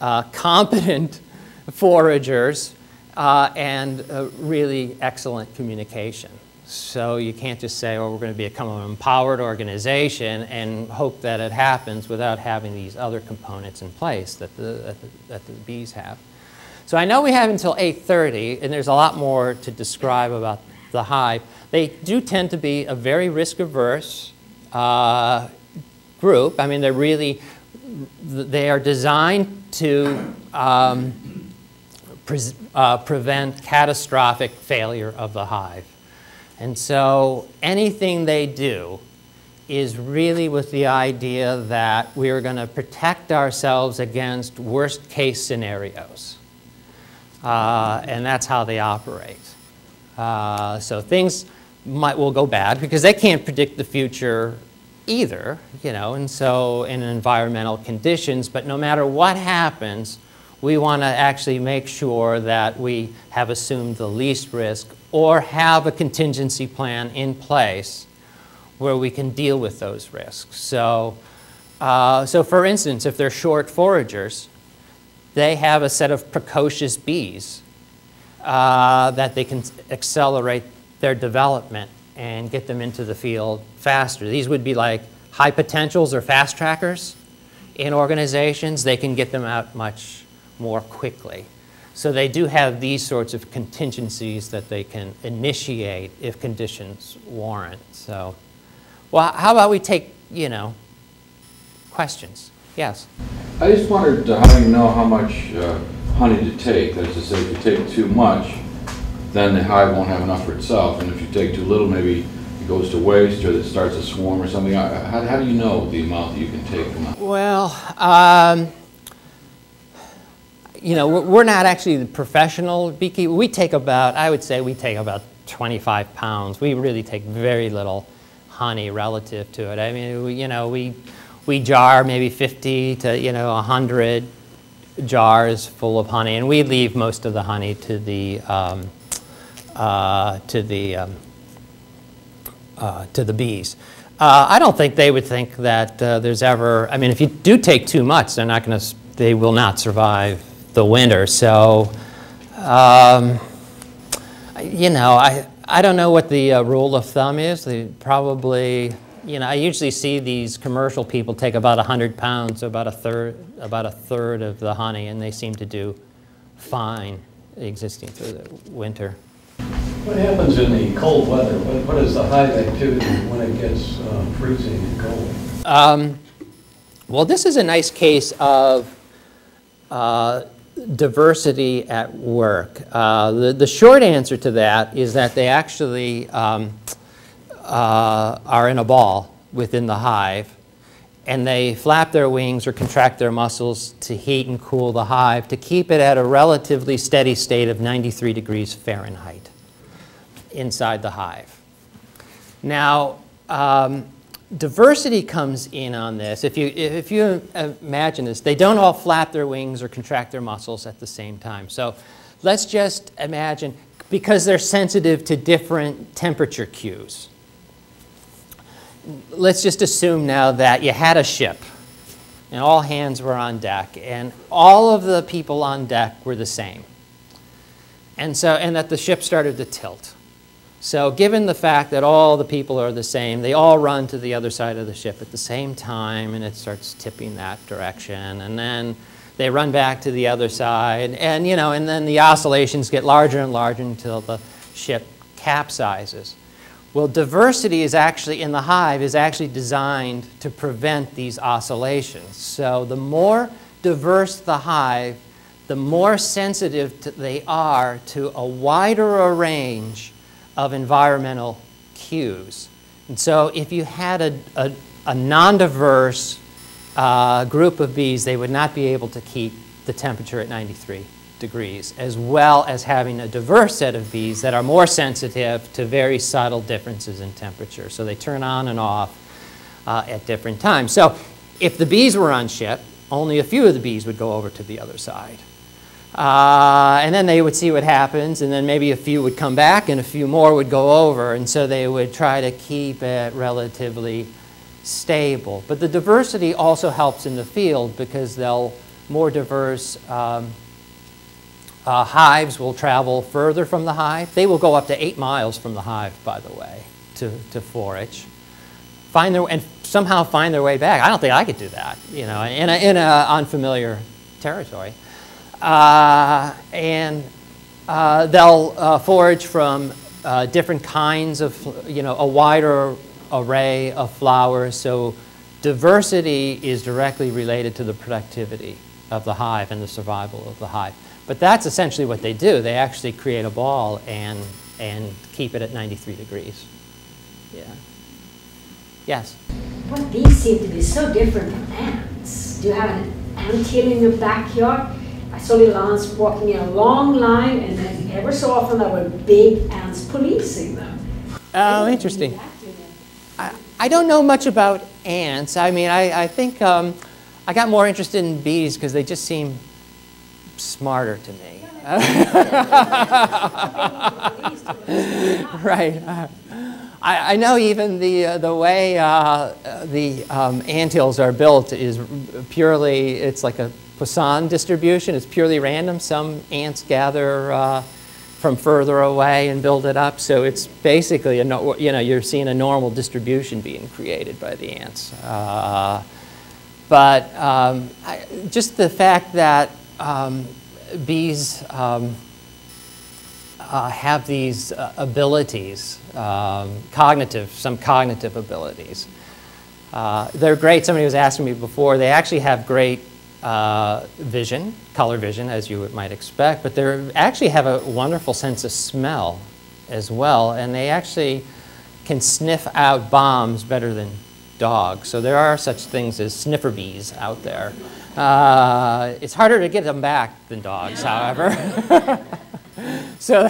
uh, competent [laughs] foragers, uh, and really excellent communication. So you can't just say, oh, we're going to become an empowered organization and hope that it happens without having these other components in place that the, that the, that the bees have. So I know we have until 8.30, and there's a lot more to describe about the hive. They do tend to be a very risk-averse uh, group. I mean, they're really, they are designed to um, pre uh, prevent catastrophic failure of the hive. And so anything they do is really with the idea that we are going to protect ourselves against worst case scenarios. Uh, and that's how they operate. Uh, so things might will go bad because they can't predict the future either, you know, and so in environmental conditions, but no matter what happens, we want to actually make sure that we have assumed the least risk or have a contingency plan in place where we can deal with those risks. So, uh, so for instance, if they're short foragers, they have a set of precocious bees uh, that they can accelerate their development and get them into the field faster. These would be like high potentials or fast trackers in organizations. They can get them out much more quickly. So they do have these sorts of contingencies that they can initiate if conditions warrant. So, well, how about we take, you know, questions? Yes? I just wondered uh, how you know how much uh, honey to take. That is to say, if you take too much, then the hive won't have enough for itself. And if you take too little, maybe goes to waste or that starts a swarm or something. How, how do you know the amount that you can take? Well, um, you know, we're not actually the professional beekeeper. We take about, I would say we take about 25 pounds. We really take very little honey relative to it. I mean, we, you know, we we jar maybe 50 to you know 100 jars full of honey, and we leave most of the honey to the um, uh, to the um, uh, to the bees. Uh, I don't think they would think that uh, there's ever. I mean, if you do take too much, they're not going to. They will not survive the winter. So, um, you know, I I don't know what the uh, rule of thumb is. They probably you know, I usually see these commercial people take about 100 pounds, about a third, about a third of the honey, and they seem to do fine existing through the winter. What happens in the cold weather? What, what is the hive activity when it gets uh, freezing and cold? Um, well, this is a nice case of uh, diversity at work. Uh, the, the short answer to that is that they actually um, uh, are in a ball within the hive, and they flap their wings or contract their muscles to heat and cool the hive to keep it at a relatively steady state of 93 degrees Fahrenheit. Inside the hive. Now, um, diversity comes in on this. If you, if you imagine this, they don't all flap their wings or contract their muscles at the same time. So let's just imagine, because they're sensitive to different temperature cues. Let's just assume now that you had a ship and all hands were on deck and all of the people on deck were the same. And so, and that the ship started to tilt. So given the fact that all the people are the same, they all run to the other side of the ship at the same time and it starts tipping that direction. And then they run back to the other side and, you know, and then the oscillations get larger and larger until the ship capsizes. Well, diversity is actually, in the hive, is actually designed to prevent these oscillations. So the more diverse the hive, the more sensitive they are to a wider range of environmental cues. And so if you had a, a, a non-diverse uh, group of bees, they would not be able to keep the temperature at 93 degrees, as well as having a diverse set of bees that are more sensitive to very subtle differences in temperature. So they turn on and off uh, at different times. So if the bees were on ship, only a few of the bees would go over to the other side. Uh, and then they would see what happens, and then maybe a few would come back and a few more would go over, and so they would try to keep it relatively stable. But the diversity also helps in the field because they'll more diverse um, uh, hives will travel further from the hive. They will go up to eight miles from the hive, by the way, to, to forage. Find their, and somehow find their way back. I don't think I could do that, you know, in an in a unfamiliar territory. Uh, and uh, they'll uh, forage from different kinds of, you know, a wider array of flowers. So diversity is directly related to the productivity of the hive and the survival of the hive. But that's essentially what they do. They actually create a ball and, and keep it at 93 degrees. Yeah. Yes? But these seem to be so different from ants. Do you have an ant hill in your backyard? I saw little ants walking in a long line, and then ever so often there were big ants policing them. Oh, interesting. I, I don't know much about ants. I mean, I, I think um, I got more interested in bees because they just seem smarter to me. [laughs] right. I, I, know even the, uh, the way uh, the um, anthills are built is purely, it's like a Poisson distribution. It's purely random. Some ants gather uh, from further away and build it up. So it's basically, a no, you know, you're seeing a normal distribution being created by the ants. Uh, but um, I, just the fact that um, bees um, uh, have these uh, abilities, um, cognitive, some cognitive abilities. Uh, they're great. Somebody was asking me before. They actually have great uh, vision, color vision, as you might expect, but they actually have a wonderful sense of smell as well, and they actually can sniff out bombs better than dogs. So there are such things as sniffer bees out there. Uh, it's harder to get them back than dogs, however. [laughs] so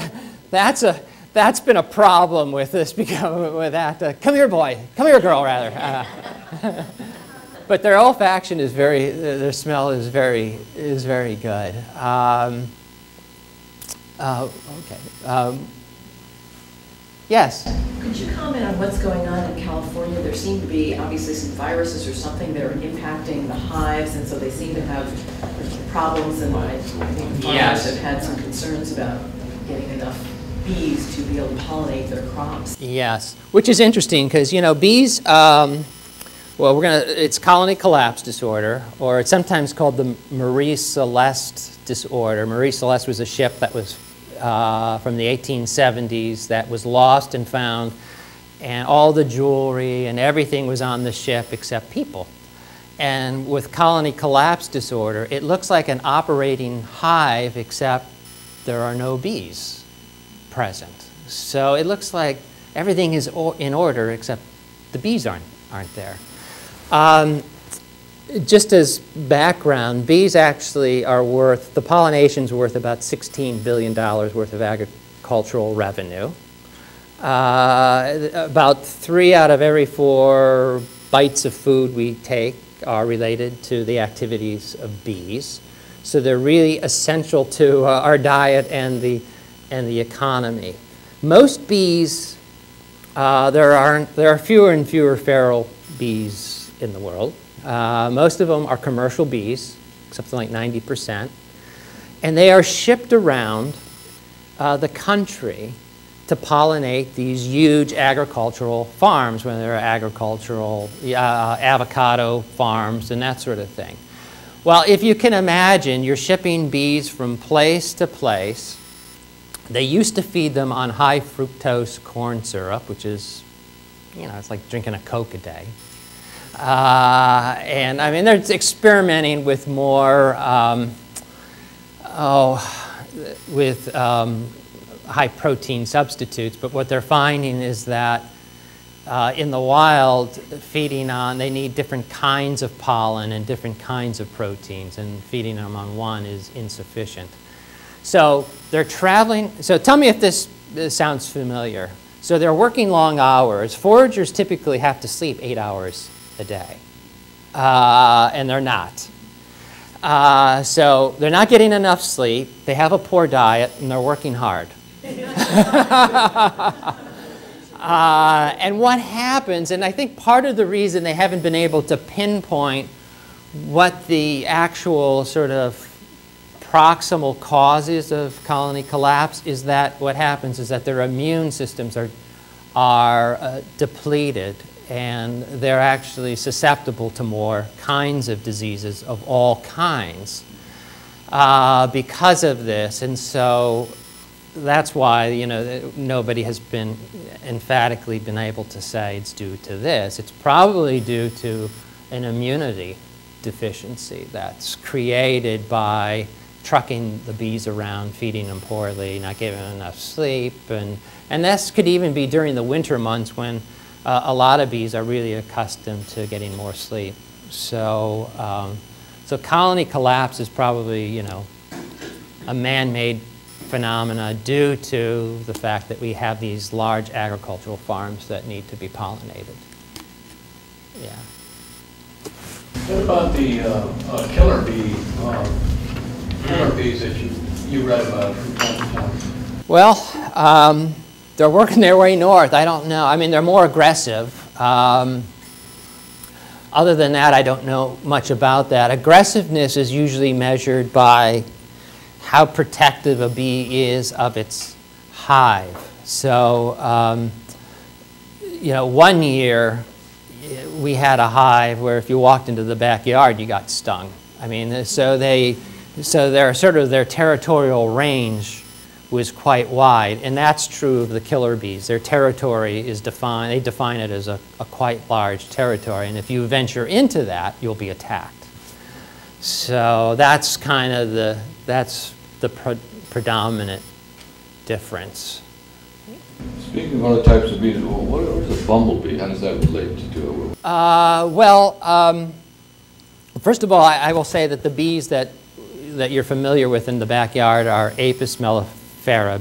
that's, a, that's been a problem with this, because, with that. Uh, come here, boy. Come here, girl, rather. [laughs] But their olfaction is very, their smell is very, is very good. Um, uh, okay. Um, Yes. Could you comment on what's going on in California? There seem to be obviously some viruses or something that are impacting the hives, and so they seem to have problems, and I think farmers Yes. have had some concerns about getting enough bees to be able to pollinate their crops. Yes, which is interesting because, you know, bees, um, well, we're to, it's colony collapse disorder, or it's sometimes called the Marie Celeste disorder. Marie Celeste was a ship that was uh, from the 1870s that was lost and found, and all the jewelry and everything was on the ship except people. And with colony collapse disorder, it looks like an operating hive except there are no bees present. So it looks like everything is in order except the bees aren't, aren't there. Um, just as background, bees actually are worth, the pollination's worth about $16 billion worth of agricultural revenue. Uh, about three out of every four bites of food we take are related to the activities of bees. So they're really essential to uh, our diet and the, and the economy. Most bees, uh, there, are, there are fewer and fewer feral bees in the world. Uh, most of them are commercial bees, something like 90%. And they are shipped around uh, the country to pollinate these huge agricultural farms, whether they're agricultural, uh, avocado farms, and that sort of thing. Well, if you can imagine, you're shipping bees from place to place. They used to feed them on high fructose corn syrup, which is, you know, it's like drinking a Coke a day. Uh, and I mean, they're experimenting with more, um, oh, with um, high protein substitutes, but what they're finding is that uh, in the wild, feeding on, they need different kinds of pollen and different kinds of proteins, and feeding them on one is insufficient. So they're traveling, so tell me if this, this sounds familiar. So they're working long hours. Foragers typically have to sleep eight hours a day, uh, and they're not. Uh, so they're not getting enough sleep, they have a poor diet, and they're working hard. [laughs] uh, and what happens, and I think part of the reason they haven't been able to pinpoint what the actual sort of proximal causes of colony collapse is that what happens is that their immune systems are, are uh, depleted and they're actually susceptible to more kinds of diseases of all kinds uh, because of this. And so that's why you know nobody has been emphatically been able to say it's due to this. It's probably due to an immunity deficiency that's created by trucking the bees around, feeding them poorly, not giving them enough sleep, and and this could even be during the winter months when uh, a lot of bees are really accustomed to getting more sleep. So um, so colony collapse is probably you know a man-made phenomena due to the fact that we have these large agricultural farms that need to be pollinated. Yeah. What about the uh, uh, killer bee, uh, killer bees that you, you read about from time to time? Well, um, they're working their way north. I don't know. I mean, they're more aggressive. Um, other than that, I don't know much about that. Aggressiveness is usually measured by how protective a bee is of its hive. So, um, you know, one year we had a hive where if you walked into the backyard, you got stung. I mean, so they, so they're sort of their territorial range was quite wide, and that's true of the killer bees. Their territory is defined, they define it as a, a quite large territory, and if you venture into that, you'll be attacked. So that's kind of the, that's the pre predominant difference. Speaking of other types of bees, what is a bumblebee? How does that relate to it? Uh, well, um, first of all, I, I, will say that the bees that, that you're familiar with in the backyard are Apis mellifera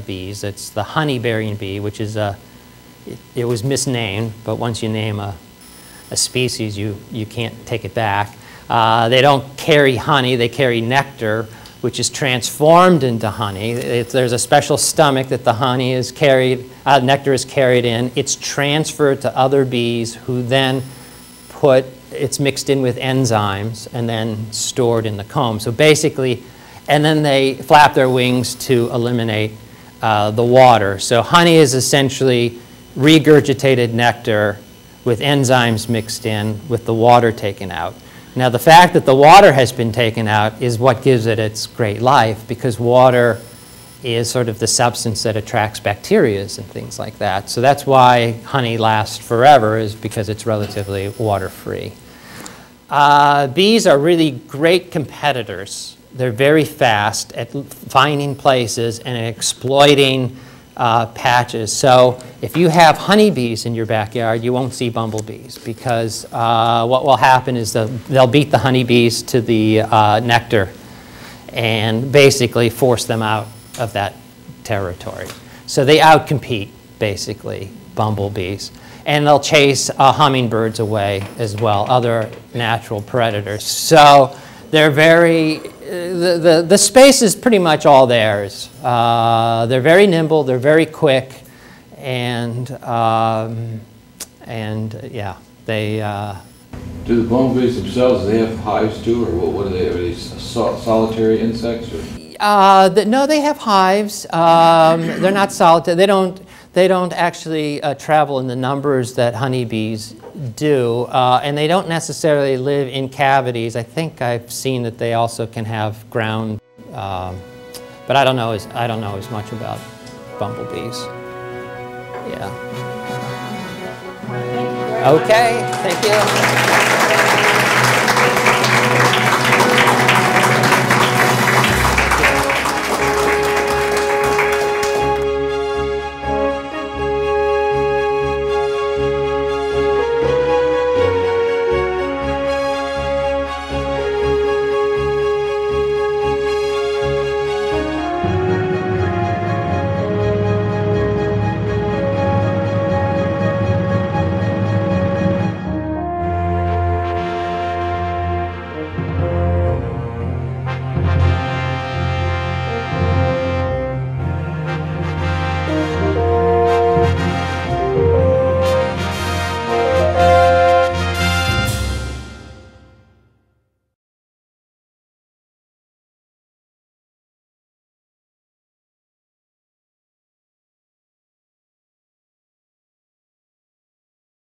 bees. It's the honey-bearing bee, which is a, it, it, was misnamed, but once you name a, a species, you, you can't take it back. Uh, they don't carry honey, they carry nectar, which is transformed into honey. It, there's a special stomach that the honey is carried, uh, nectar is carried in. It's transferred to other bees who then put, it's mixed in with enzymes and then stored in the comb. So basically, and then they flap their wings to eliminate uh, the water. So honey is essentially regurgitated nectar with enzymes mixed in with the water taken out. Now, the fact that the water has been taken out is what gives it its great life because water is sort of the substance that attracts bacteria and things like that. So that's why honey lasts forever is because it's relatively water-free. Uh, bees are really great competitors. They're very fast at finding places and exploiting uh, patches. So if you have honeybees in your backyard, you won't see bumblebees because uh, what will happen is the, they'll beat the honeybees to the uh, nectar and basically force them out of that territory. So they outcompete basically, bumblebees. And they'll chase uh, hummingbirds away as well, other natural predators. So they're very, the, the, the space is pretty much all theirs. Uh, they're very nimble, they're very quick, and, um, and uh, yeah, they, uh, Do the bumblebees themselves, do they have hives too, or what what are they, are they sol- solitary insects, or? Uh, the, no, they have hives. Um, they're not solitary. They don't. They don't actually uh, travel in the numbers that honeybees do, uh, and they don't necessarily live in cavities. I think I've seen that they also can have ground, um, but I don't know. As, I don't know as much about bumblebees. Yeah. Okay. Thank you.